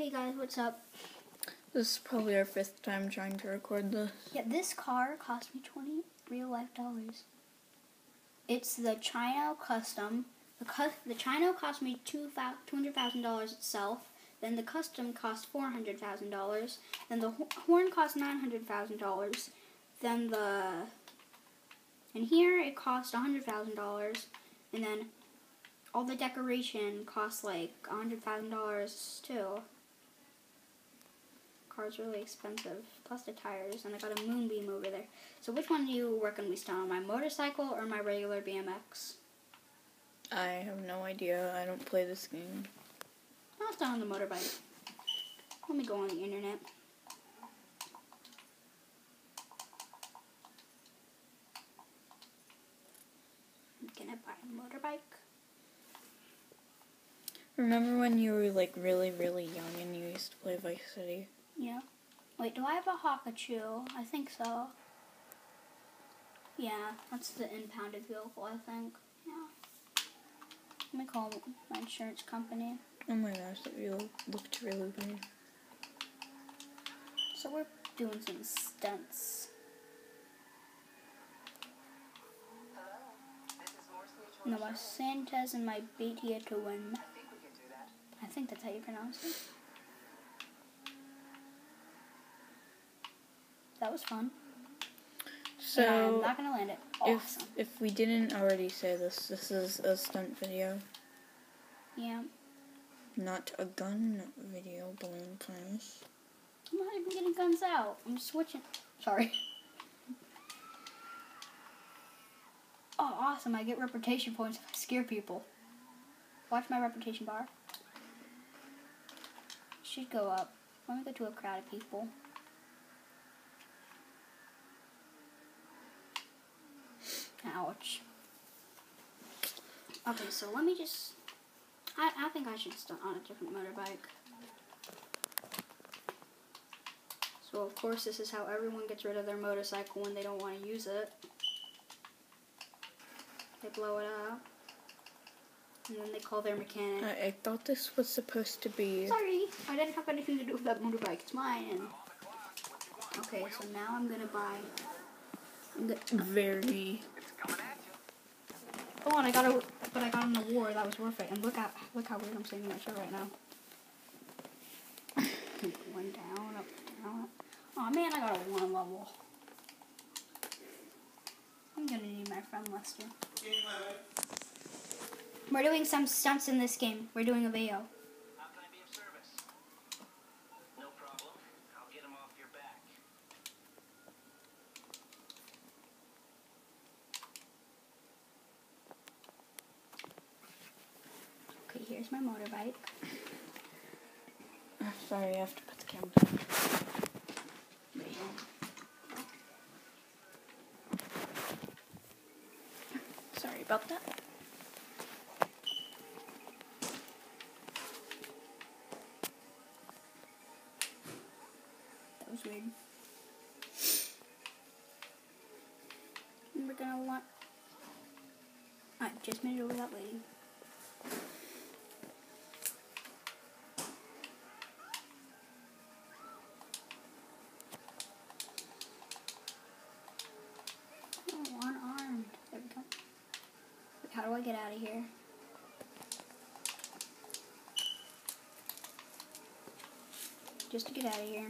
Okay, guys, what's up? This is probably our fifth time trying to record this. Yeah, this car cost me 20 real life dollars. It's the Chino Custom. The, cu- the Chino cost me two $200,000 itself. Then the Custom cost $400,000. Then the ho- Horn cost $900,000. Then the. And here it cost $100,000. And then all the decoration cost like $100,000 too car's really expensive, plus the tires, and I got a moonbeam over there. So which one do you reckon we start on, my motorcycle or my regular BMX? I have no idea. I don't play this game. I'll start on the motorbike. Let me go on the internet. Can I buy a motorbike? Remember when you were like really, really young and you used to play Vice City? Yeah. Wait, do I have a Hakuchou? I think so. Yeah, that's the impounded vehicle, I think. Yeah. Let me call my insurance company. Oh my gosh, that you looked really weird. So we're doing some stunts. No, my Santas and my beat here to win. I think that's how you pronounce it. That was fun. So, and I'm not gonna land it. Awesome. if if we didn't already say this, this is a stunt video, yeah. not a gun video, balloon tennis. I'm not even getting guns out. I'm switching. Sorry. Oh, awesome. I get reputation points if I scare people. Watch my reputation bar. Should go up. Let me go to a crowd of people. Ouch. Okay, so let me just... I, I think I should start on a different motorbike. So of course this is how everyone gets rid of their motorcycle when they don't want to use it. They blow it up. And then they call their mechanic. I, I thought this was supposed to be. Sorry, I didn't have anything to do with that motorbike. It's mine. Okay, so now I'm gonna buy. I'm go- very. Oh, and I got a, but I got an award. That was worth it. And look at, look how weird I'm singing that shit right now. One down, up, down. Up. Oh man, I got a one level. I'm gonna need my friend Lester. We're doing some stunts in this game. We're doing a video. How can I be of service? No problem. I'll get him off your back. Okay, here's my motorbike. Oh, sorry, I have to put the camera down. Sorry about that. That was weird. And we're gonna want. I just made it over that lady. Oh, unarmed. There we go. Wait, How do I get out of here? Just to get out of here.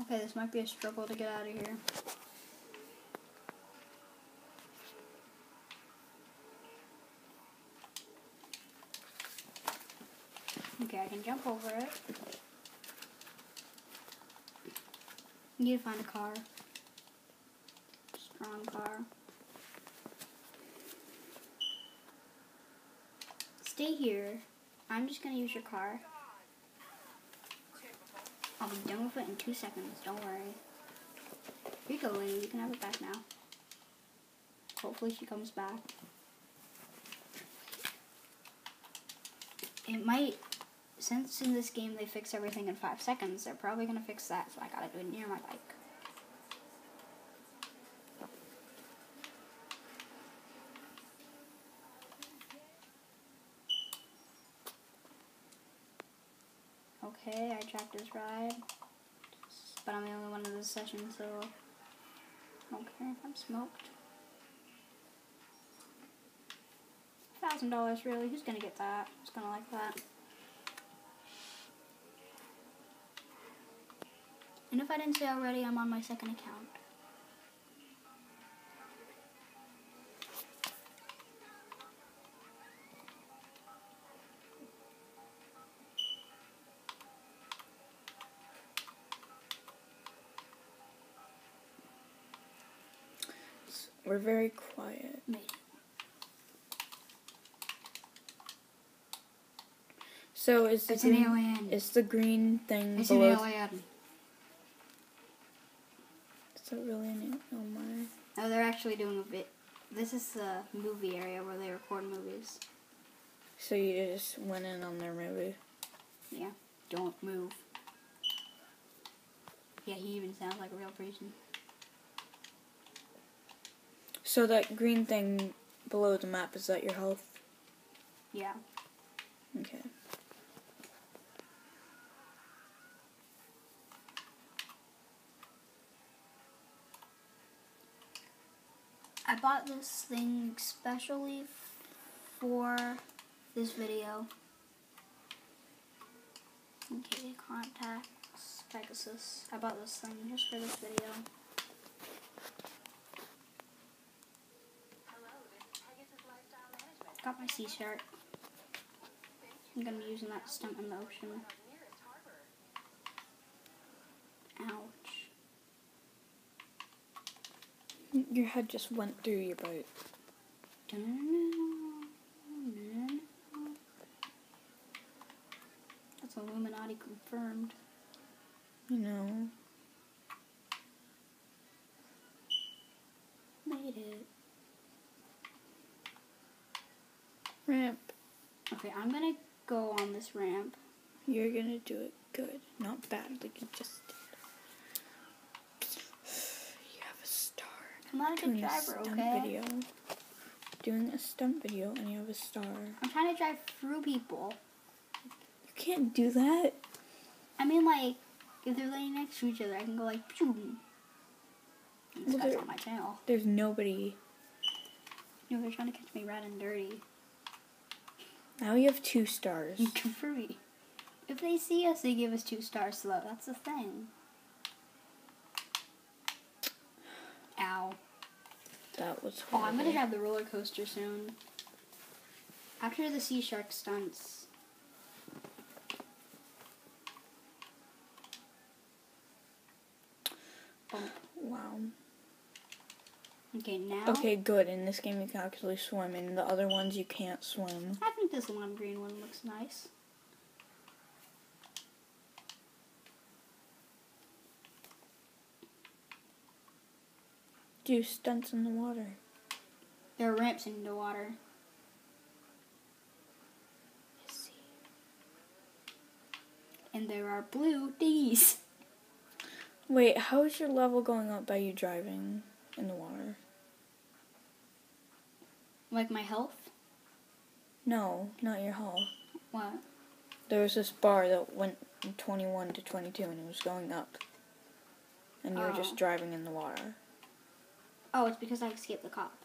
Okay, this might be a struggle to get out of here. Okay, I can jump over it. You need to find a car. Strong car. Stay here. I'm just gonna use your car. I'll be done with it in two seconds. Don't worry. Here you go, lady. You can have it back now. Hopefully she comes back. It might, since in this game they fix everything in five seconds, they're probably gonna fix that, so I gotta do it near my bike. Okay, I tracked his ride, but I'm the only one in this session, so okay, I'm smoked. Thousand dollars, really? Who's gonna get that? Who's gonna like that? And if I didn't say already, I'm on my second account. We're very quiet. Maybe. So is the It's green, is the green thing It's an below? Is that really an? Oh my. No, they're actually doing a bit. This is the movie area where they record movies. So you just went in on their movie. Yeah. Don't move. Yeah, he even sounds like a real person. So that green thing below the map is that your health? Yeah. Okay. Bought this thing especially for this video. Okay, contacts, Pegasus. I bought this thing just for this video. Got my Seashark. I'm gonna be using that to stump in the ocean. Our nearest harbor. Ouch. Your head just went through your boat. That's Illuminati confirmed. You know. Made it. Ramp. Okay, I'm gonna go on this ramp. You're gonna do it good, not bad like you just did. You have a star. I'm not a good Doing a driver, stunt okay? video. Doing a stunt video and you have a star. I'm trying to drive through people. You can't do that. I mean, like, if they're laying next to each other, I can go like, pew. And this Well, guy's on my channel. There's nobody. Know, they're trying to catch me red and dirty. Now you have two stars. Good for me. If they see us, they give us two stars slow. That's the thing. Ow. That was Oh, I'm gonna horrible. drive the roller coaster soon. After the Seashark stunts. Bump. Wow. Okay, now Okay, good. In this game you can actually swim. In the other ones you can't swim. I think this lime green one looks nice. Do stunts in the water. There are ramps in the water. And there are blue D's. Wait, how is your level going up by you driving in the water? Like my health? No, not your health. What? There was this bar that went from 21 to 22 and it was going up. And you were Oh. just driving in the water. Oh, it's because I escaped the cop.